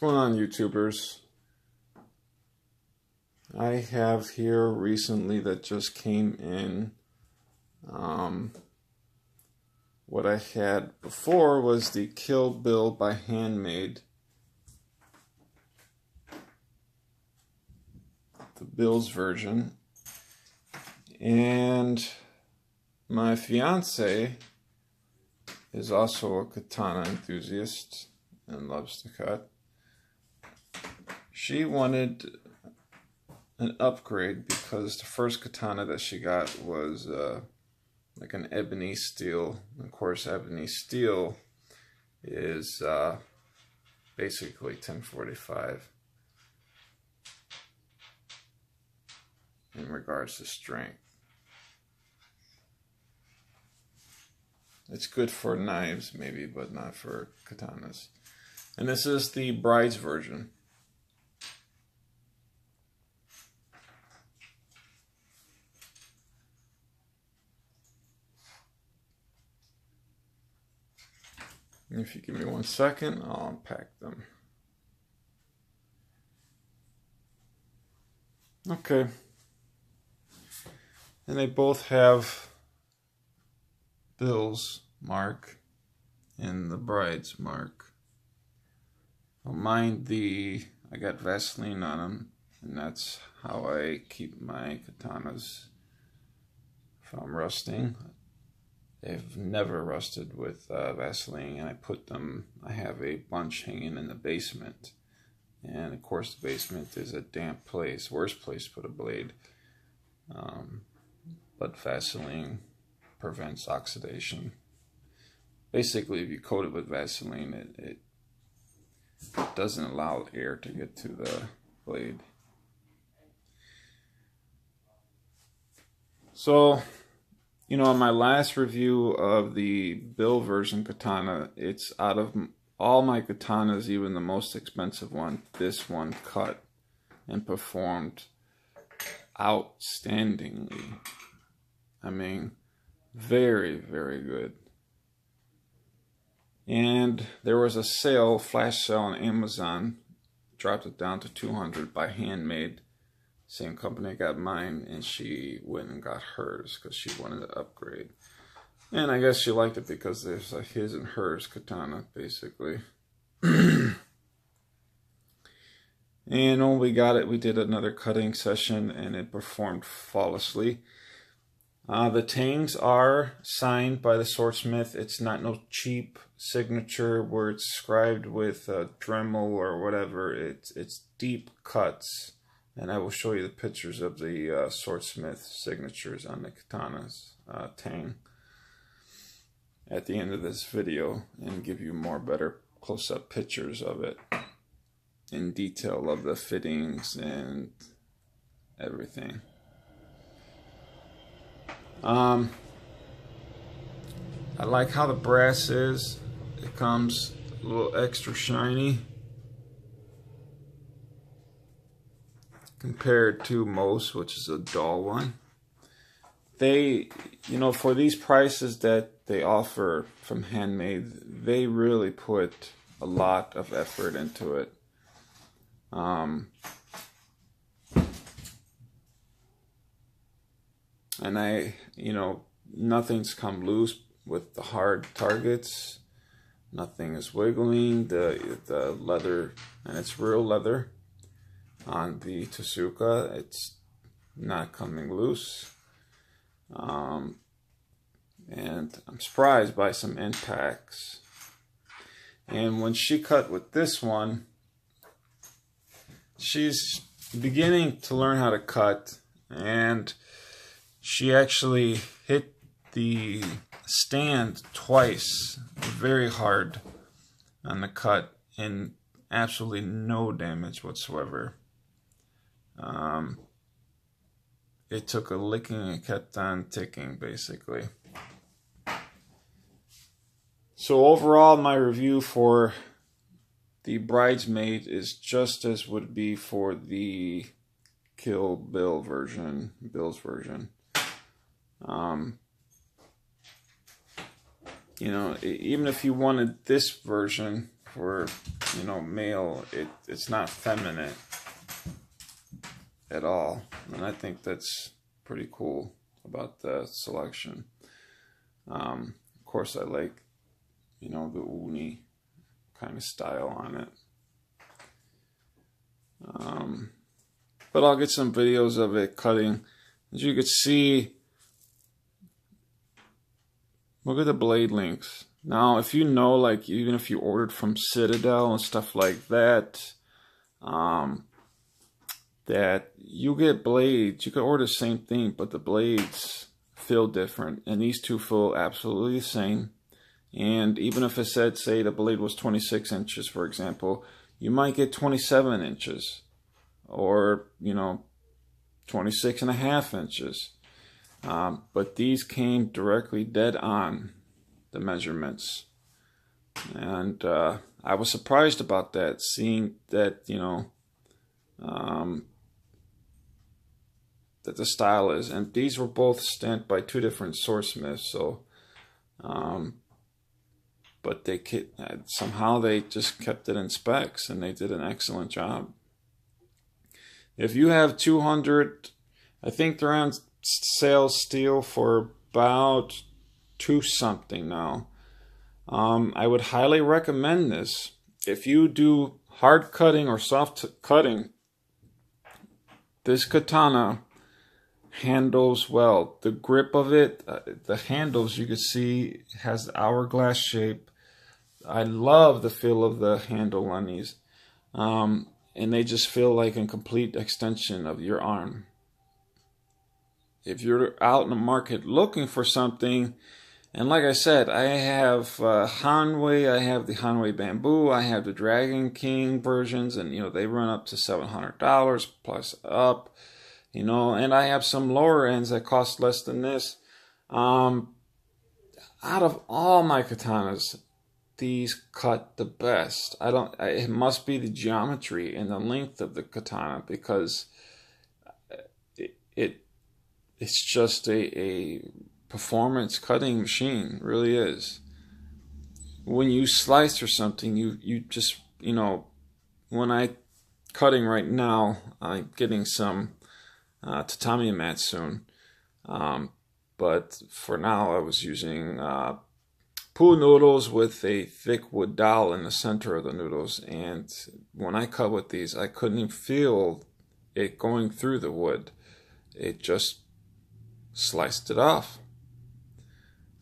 going on, YouTubers? I have here recently that just came in. Um, what I had before was the Kill Bill by Handmade. The Bill's version. And my fiance is also a katana enthusiast and loves to cut. She wanted an upgrade because the first katana that she got was uh, like an ebony steel. Of course, ebony steel is uh, basically 1045 in regards to strength. It's good for knives, maybe, but not for katanas. And this is the bride's version. If you give me one second, I'll unpack them. Okay. And they both have Bill's mark and the bride's mark. I'll mind the, I got Vaseline on them, and that's how I keep my katanas from rusting. They've never rusted with uh, Vaseline, and I put them, I have a bunch hanging in the basement. And of course, the basement is a damp place, worst place to put a blade. Um, but Vaseline prevents oxidation. Basically, if you coat it with Vaseline, it, it doesn't allow air to get to the blade. So, you know, on my last review of the Bill version katana, it's out of all my katanas, even the most expensive one, this one cut and performed outstandingly. I mean, very, very good. And there was a sale, flash sale on Amazon, dropped it down to 200 by Handmade same company got mine, and she went and got hers because she wanted to upgrade. And I guess she liked it because there's a his and hers katana, basically. and when we got it, we did another cutting session, and it performed flawlessly. Uh, the tangs are signed by the swordsmith. It's not no cheap signature where it's scribed with a Dremel or whatever. It's it's deep cuts and I will show you the pictures of the uh, swordsmith signatures on the katana's uh, tang at the end of this video and give you more better close-up pictures of it in detail of the fittings and everything. Um, I like how the brass is. It comes a little extra shiny. Compared to most, which is a dull one. They, you know, for these prices that they offer from Handmade, they really put a lot of effort into it. Um, and I, you know, nothing's come loose with the hard targets. Nothing is wiggling. The the leather, and it's real leather on the Tsuka. It's not coming loose. Um, and I'm surprised by some impacts. And when she cut with this one, she's beginning to learn how to cut and she actually hit the stand twice very hard on the cut and absolutely no damage whatsoever. Um, it took a licking and kept on ticking, basically. So overall, my review for the Bridesmaid is just as would be for the Kill Bill version, Bill's version. Um, you know, even if you wanted this version for you know, male. It it's not feminine at all, and I think that's pretty cool about the selection. Um, of course, I like, you know, the uni kind of style on it. Um, but I'll get some videos of it cutting. As you can see, look at the blade links. Now, if you know, like, even if you ordered from Citadel and stuff like that, um, that you get blades, you could order the same thing, but the blades feel different. And these two feel absolutely the same. And even if it said, say, the blade was 26 inches, for example, you might get 27 inches or, you know, 26 and a half inches. Um, but these came directly dead on the measurements. And uh, I was surprised about that, seeing that, you know, um, that the style is. And these were both stamped by two different swordsmiths. So, um, but they somehow they just kept it in specs and they did an excellent job. If you have 200, I think they're on sale steel for about two something now. Um, I would highly recommend this. If you do hard cutting or soft cutting, this katana handles well. The grip of it, uh, the handles you can see has hourglass shape. I love the feel of the handle on these. Um, and they just feel like a complete extension of your arm. If you're out in the market looking for something, and like I said, I have uh, Hanwei, I have the Hanwei Bamboo, I have the Dragon King versions, and you know they run up to seven hundred dollars plus up, you know, and I have some lower ends that cost less than this. Um, out of all my katanas, these cut the best. I don't. It must be the geometry and the length of the katana because it, it it's just a, a performance cutting machine. Really is. When you slice or something, you you just you know when I cutting right now, I'm getting some uh, tatami mat soon. Um, but for now, I was using. Uh, pool noodles with a thick wood dowel in the center of the noodles. And when I cut with these, I couldn't feel it going through the wood. It just sliced it off.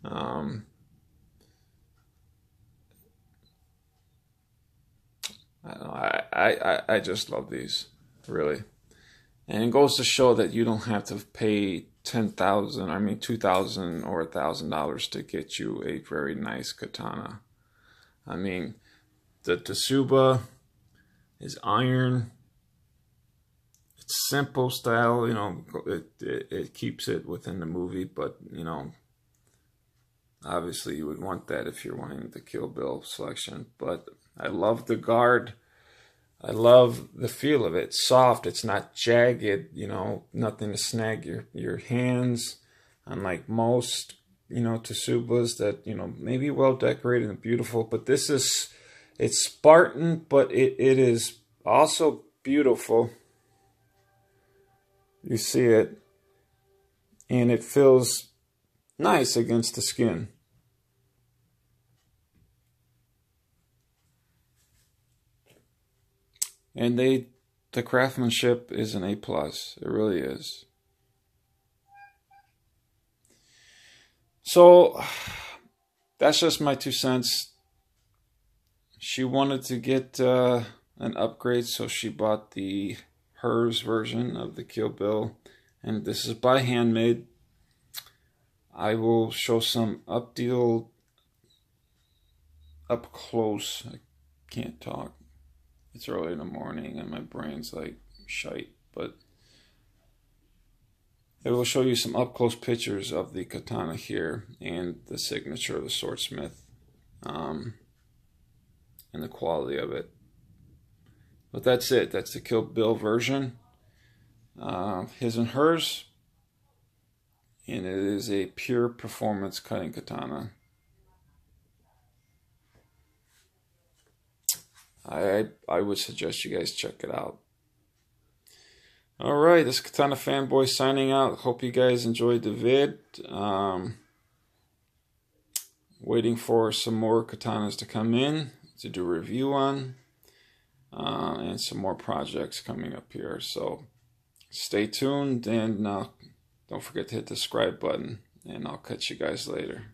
Um, I, I, I, I just love these, really. And it goes to show that you don't have to pay ten thousand, I mean two thousand or a thousand dollars to get you a very nice katana. I mean, the Tsuba is iron. It's simple style, you know. It, it it keeps it within the movie, but you know, obviously you would want that if you're wanting the Kill Bill selection. But I love the guard. I love the feel of it. soft. It's not jagged. You know, nothing to snag your your hands. Unlike most, you know, Tsubas that you know maybe well decorated and beautiful, but this is it's Spartan, but it it is also beautiful. You see it, and it feels nice against the skin. and they the craftsmanship is an A plus. It really is. So that's just my two cents. She wanted to get uh, an upgrade, so she bought the hers version of the Kill Bill, and this is by handmade. I will show some up deal up close. I can't talk it's early in the morning and my brain's like shite, but I will show you some up close pictures of the katana here and the signature of the swordsmith um, and the quality of it. But that's it. That's the Kill Bill version. Uh, his and hers. And it is a pure performance cutting katana. I I would suggest you guys check it out. All right, this Katana fanboy signing out. Hope you guys enjoyed the vid. Um, waiting for some more katanas to come in to do review on, uh, and some more projects coming up here. So stay tuned and uh, don't forget to hit the subscribe button, and I'll catch you guys later.